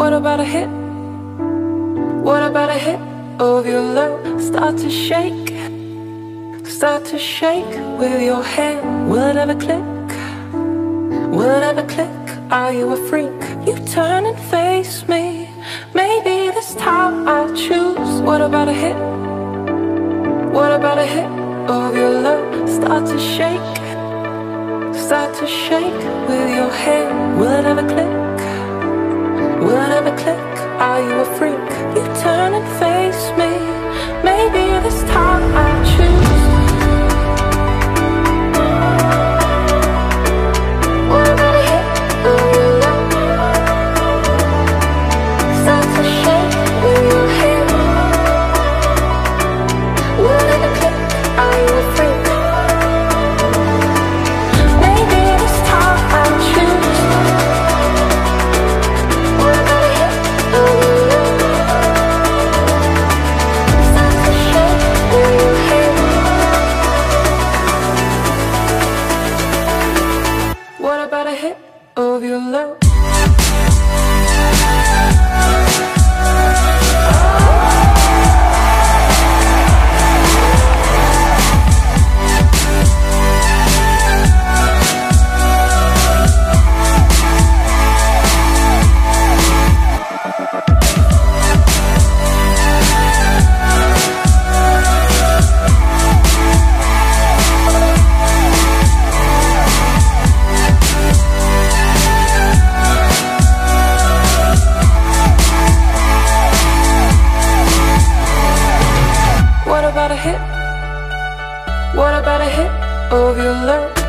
What about a hit? What about a hit of your love? Start to shake, start to shake with your hand. Will it ever click? Will it ever click? Are you a freak? You turn and face me. Maybe this time I'll choose. What about a hit? What about a hit of your love? Start to shake, start to shake with your hand. Will it ever click? Will ever click? Are you a freak? You turn and face me. Maybe this time I'll hit of your love? About a hit? What about a hit of your love?